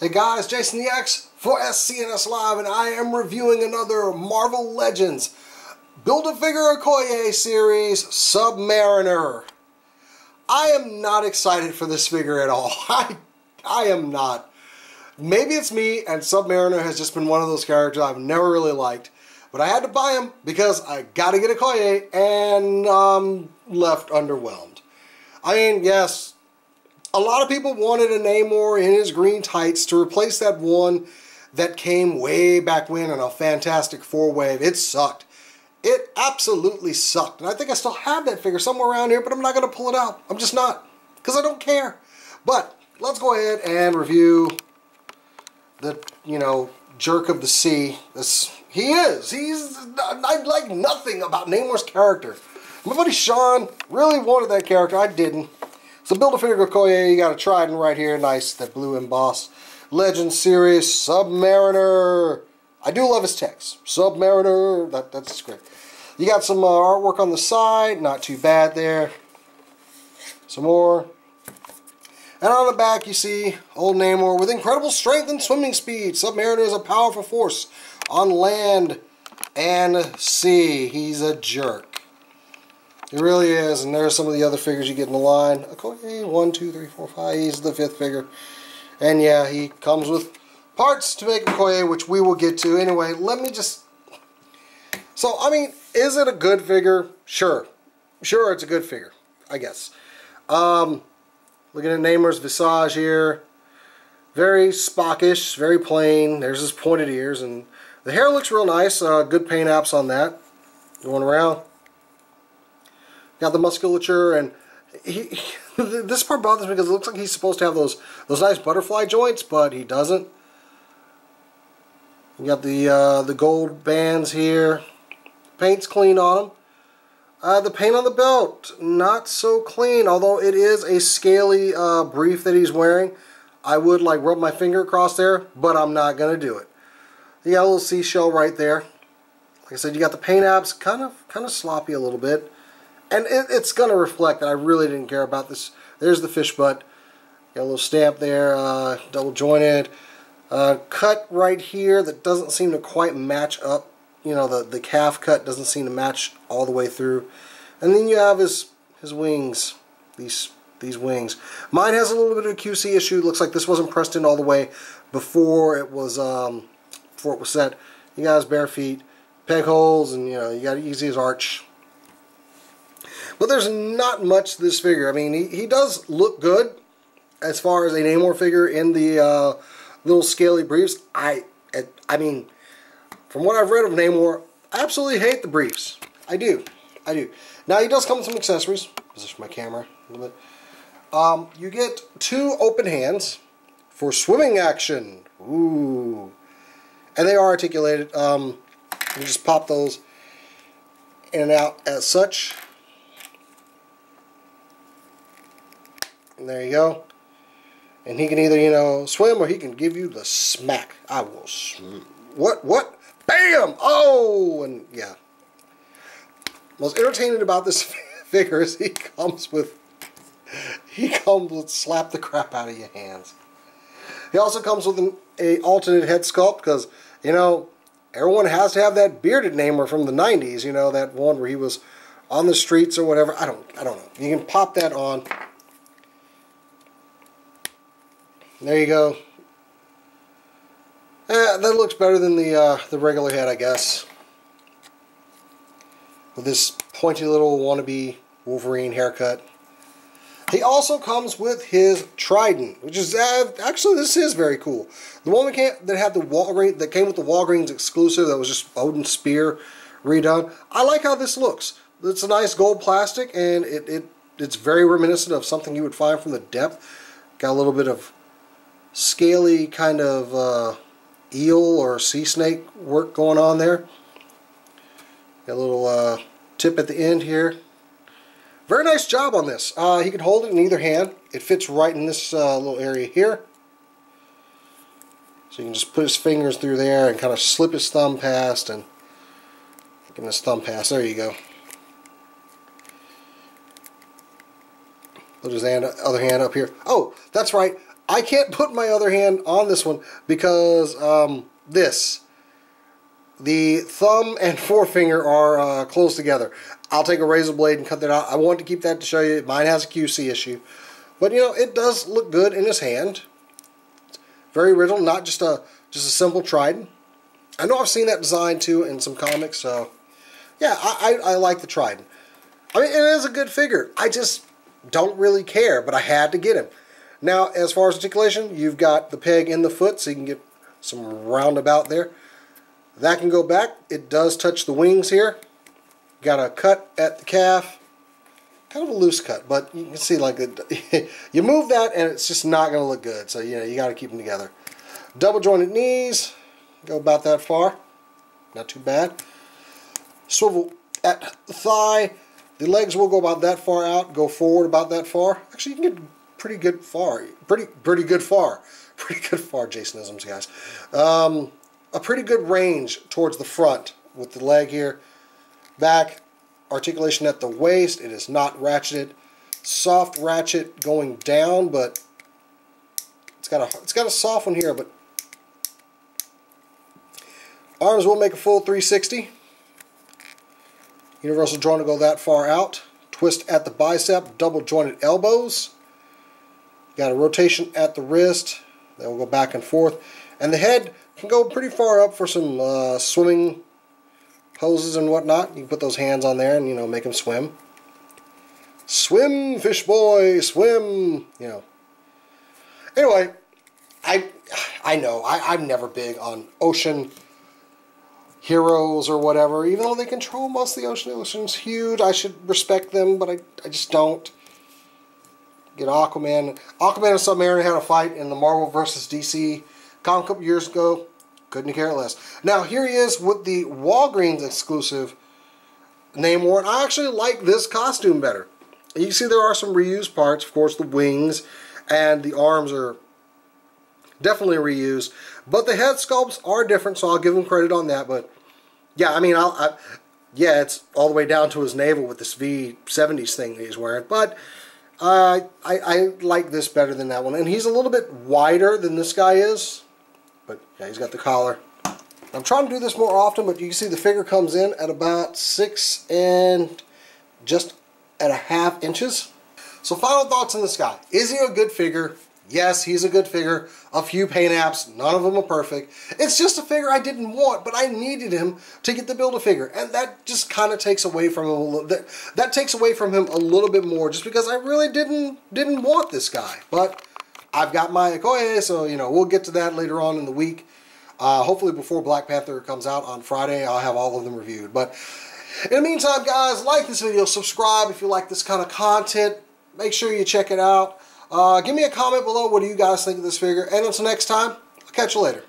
Hey guys, Jason the X for SCNS Live, and I am reviewing another Marvel Legends Build-A-Figure Okoye series, Submariner. I am not excited for this figure at all. I, I am not. Maybe it's me, and Submariner has just been one of those characters I've never really liked. But I had to buy him because I gotta get Okoye, and um, left underwhelmed. I mean, yes, a lot of people wanted a Namor in his green tights to replace that one that came way back when in a Fantastic Four wave. It sucked. It absolutely sucked. And I think I still have that figure somewhere around here, but I'm not going to pull it out. I'm just not. Because I don't care. But let's go ahead and review the, you know, jerk of the sea. This, he is. He's, I like nothing about Namor's character. My buddy Sean really wanted that character. I didn't. So Build-A-Figure Okoye, you got a trident right here. Nice, that blue emboss. Legend Series Submariner. I do love his text. Submariner, that, that's great. You got some uh, artwork on the side, not too bad there. Some more. And on the back you see Old Namor with incredible strength and swimming speed. Submariner is a powerful force on land and sea. He's a jerk. It really is, and there's some of the other figures you get in the line. Okay, one, two, three, four, five. He's the fifth figure. And yeah, he comes with parts to make Okoye, which we will get to. Anyway, let me just... So, I mean, is it a good figure? Sure. Sure, it's a good figure, I guess. Um, looking at Namor's visage here. Very Spockish, very plain. There's his pointed ears, and the hair looks real nice. Uh, good paint apps on that. Going around. Got the musculature, and he, he, this part bothers me because it looks like he's supposed to have those those nice butterfly joints, but he doesn't. You got the uh, the gold bands here. Paint's clean on them. Uh, the paint on the belt, not so clean, although it is a scaly uh, brief that he's wearing. I would like rub my finger across there, but I'm not going to do it. You got a little seashell right there. Like I said, you got the paint apps, kind of kind of sloppy a little bit. And it, it's going to reflect that I really didn't care about this. There's the fish butt. Got a little stamp there, uh, double jointed. Uh, cut right here that doesn't seem to quite match up. You know, the, the calf cut doesn't seem to match all the way through. And then you have his his wings, these these wings. Mine has a little bit of a QC issue. Looks like this wasn't pressed in all the way before it was um, before it was set. You got his bare feet, peg holes, and you know you got to use his arch but there's not much to this figure. I mean, he, he does look good as far as a Namor figure in the uh, little scaly briefs. I, I mean, from what I've read of Namor, I absolutely hate the briefs. I do. I do. Now, he does come with some accessories. Position my camera a little bit. Um, you get two open hands for swimming action. Ooh. And they are articulated. Um, you just pop those in and out as such. There you go. And he can either, you know, swim or he can give you the smack. I will. What? What? Bam! Oh! And yeah. Most entertaining about this figure is he comes with. He comes with slap the crap out of your hands. He also comes with an a alternate head sculpt because, you know, everyone has to have that bearded Namor from the 90s, you know, that one where he was on the streets or whatever. I don't I don't know. You can pop that on. There you go. Eh, that looks better than the uh, the regular head, I guess. With this pointy little wannabe Wolverine haircut. He also comes with his trident, which is uh, actually this is very cool. The one that, came, that had the Walgreens that came with the Walgreens exclusive that was just Odin's spear redone. I like how this looks. It's a nice gold plastic and it, it it's very reminiscent of something you would find from the depth. Got a little bit of scaly kind of uh, eel or sea snake work going on there. Got a little uh, tip at the end here. Very nice job on this. Uh, he can hold it in either hand. It fits right in this uh, little area here. So you can just put his fingers through there and kind of slip his thumb past and give him his thumb past. There you go. Put his hand, other hand up here. Oh, that's right. I can't put my other hand on this one because um, this, the thumb and forefinger are uh, close together. I'll take a razor blade and cut that out. I want to keep that to show you. Mine has a QC issue. But, you know, it does look good in his hand. Very original, not just a just a simple trident. I know I've seen that design, too, in some comics, so... Yeah, I, I, I like the trident. I mean, it is a good figure. I just don't really care, but I had to get him. Now, as far as articulation, you've got the peg in the foot, so you can get some roundabout there. That can go back. It does touch the wings here. Got a cut at the calf. Kind of a loose cut, but you can see like it, you move that and it's just not going to look good. So, you know, you got to keep them together. Double jointed knees. Go about that far. Not too bad. Swivel at the thigh. The legs will go about that far out, go forward about that far. Actually, you can get pretty good far. Pretty pretty good far. Pretty good far, Jasonisms, guys. Um, a pretty good range towards the front with the leg here. Back, articulation at the waist. It is not ratcheted. Soft ratchet going down, but it's got a it's got a soft one here, but arms will make a full 360. Universal joint to go that far out. Twist at the bicep, double jointed elbows. Got a rotation at the wrist. That will go back and forth. And the head can go pretty far up for some uh, swimming poses and whatnot. You can put those hands on there and, you know, make them swim. Swim, fish boy, swim, you know. Anyway, I I know, I, I'm never big on ocean heroes or whatever, even though they control most of the ocean. The ocean's huge. I should respect them, but I, I just don't. Get Aquaman. Aquaman and Submariner had a fight in the Marvel vs. DC comic couple years ago. Couldn't care less. Now, here he is with the Walgreens exclusive Namor. I actually like this costume better. You see there are some reused parts. Of course, the wings and the arms are definitely reused. But the head sculpts are different, so I'll give him credit on that. But yeah, I mean, I'll, I, yeah, it's all the way down to his navel with this V70s thing that he's wearing. But uh, I, I like this better than that one. And he's a little bit wider than this guy is. But yeah, he's got the collar. I'm trying to do this more often, but you can see the figure comes in at about six and just at a half inches. So final thoughts on this guy. Is he a good figure? Yes, he's a good figure. A few paint apps, none of them are perfect. It's just a figure I didn't want, but I needed him to get the Build-A-Figure. And that just kind of takes away from him a little that, that takes away from him a little bit more just because I really didn't didn't want this guy. But I've got my Okoye, so you know, we'll get to that later on in the week. Uh, hopefully before Black Panther comes out on Friday, I'll have all of them reviewed. But in the meantime, guys, like this video, subscribe if you like this kind of content. Make sure you check it out. Uh, give me a comment below. What do you guys think of this figure? And until next time, I'll catch you later.